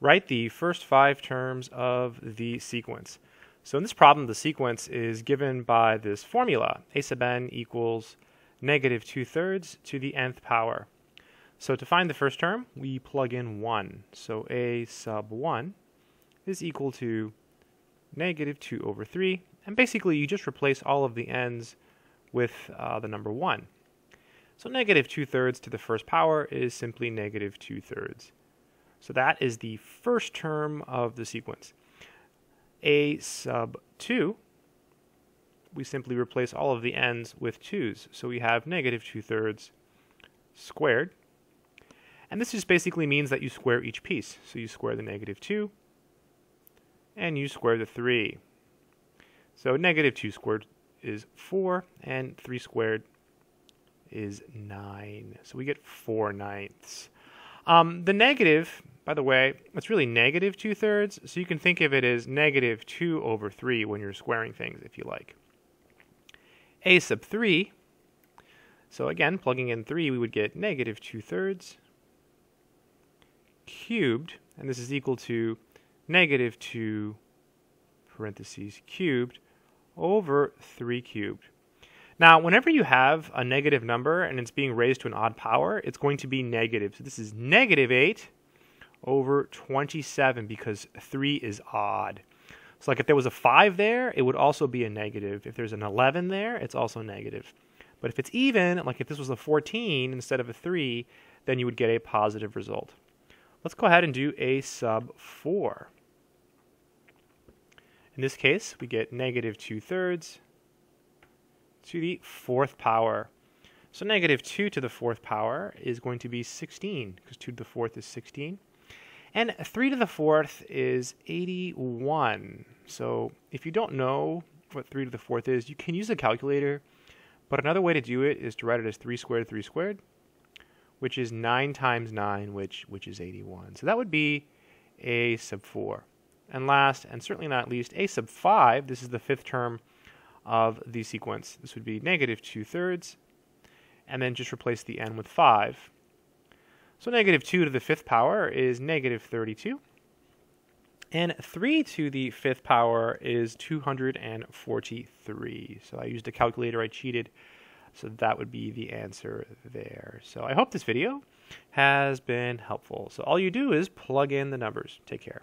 write the first five terms of the sequence. So in this problem, the sequence is given by this formula, a sub n equals negative 2 thirds to the nth power. So to find the first term, we plug in 1. So a sub 1 is equal to negative 2 over 3. And basically, you just replace all of the n's with uh, the number 1. So negative 2 thirds to the first power is simply negative 2 thirds. So that is the first term of the sequence. A sub 2, we simply replace all of the n's with 2's. So we have negative 2 thirds squared. And this just basically means that you square each piece. So you square the negative 2, and you square the 3. So negative 2 squared is 4, and 3 squared is 9. So we get 4 ninths. Um, the negative, by the way, it's really negative 2 thirds, so you can think of it as negative 2 over 3 when you're squaring things, if you like. a sub 3, so again, plugging in 3, we would get negative 2 thirds cubed, and this is equal to negative 2 parentheses cubed over 3 cubed. Now, whenever you have a negative number and it's being raised to an odd power, it's going to be negative. So this is negative 8 over 27 because 3 is odd. So like if there was a 5 there, it would also be a negative. If there's an 11 there, it's also negative. But if it's even, like if this was a 14 instead of a 3, then you would get a positive result. Let's go ahead and do a sub 4. In this case, we get negative 2 thirds to the fourth power. So negative 2 to the fourth power is going to be 16, because 2 to the fourth is 16. And 3 to the fourth is 81. So if you don't know what 3 to the fourth is, you can use a calculator. But another way to do it is to write it as 3 squared, 3 squared, which is 9 times 9, which, which is 81. So that would be a sub 4. And last, and certainly not least, a sub 5, this is the fifth term of the sequence. This would be negative 2 thirds, and then just replace the n with 5. So negative 2 to the fifth power is negative 32. And 3 to the fifth power is 243. So I used a calculator, I cheated. So that would be the answer there. So I hope this video has been helpful. So all you do is plug in the numbers. Take care.